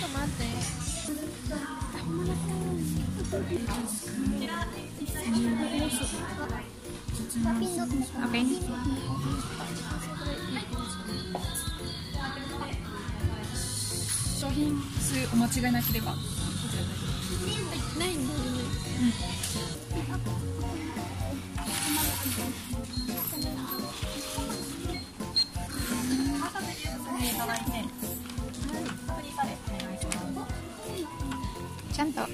tomate. Okay. 商品数お間違いなければ。ない。んだよね。うんちゃんと。はい。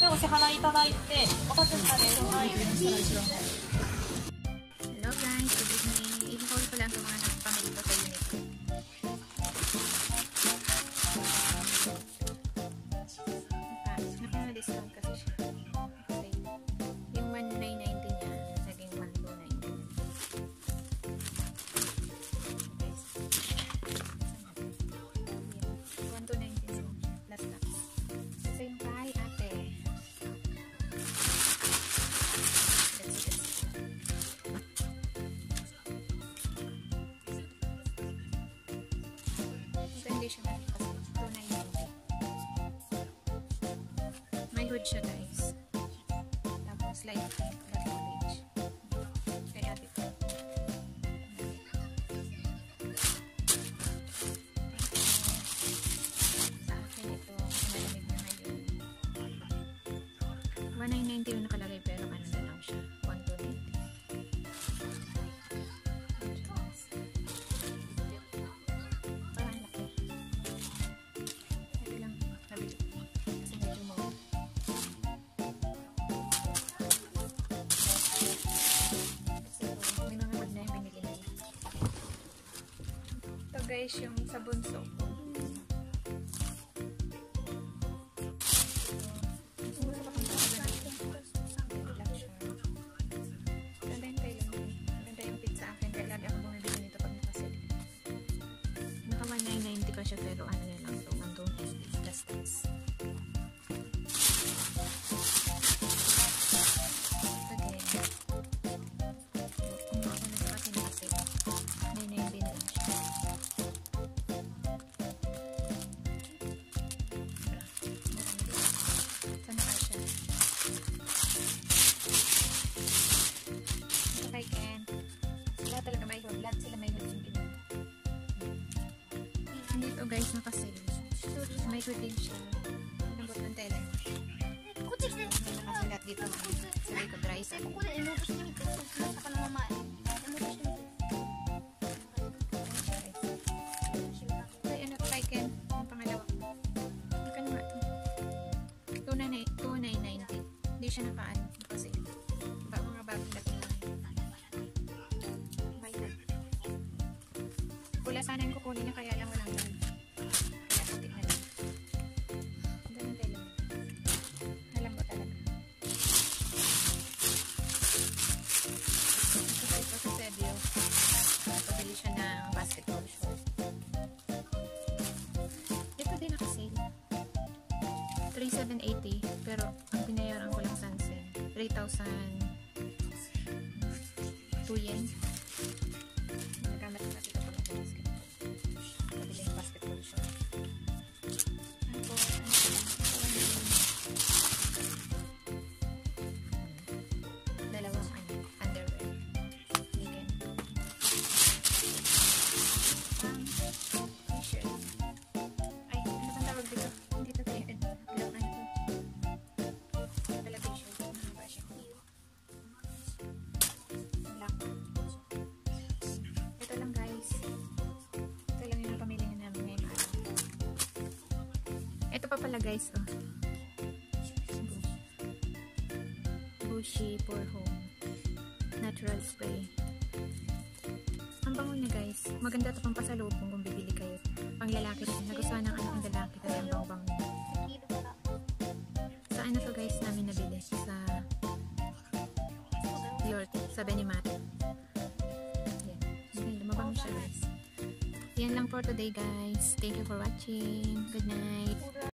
でお支払いいただいて、お立ちしたです。はい。Siya malakas. 290. May hood siya guys. Tapos light pink, black orange. Kaya dito. Sa akin ito, malamig na ngayon. 1990 yung nakalagay Guys, yung sa bunso ko. Siya. Ganda Dito guys, nakasale. May siya. Lambot ng tela. May nakasulat dito. Sabi ko, dry sa Ay, ano to kay Ken? Ang pangalawa. Hindi ka naman ito. 2,990. Hindi siya naka-ano. Kasi, 3,780 pero ang binayaran ko lang Sansen 3,000 2 yen pala guys oh. Bushi for home. Natural spray. Ang bango niya guys. Maganda to pang pasalubong kung bibili kayo. Pang lalaki rin. Nagustuhan ng anak lalaki kasi ang bango. Bango sa ano to guys namin nabili? Sa York. Sa Benimat yan. Ayun, lumabango siya guys. Yan lang for today guys. Thank you for watching. Good night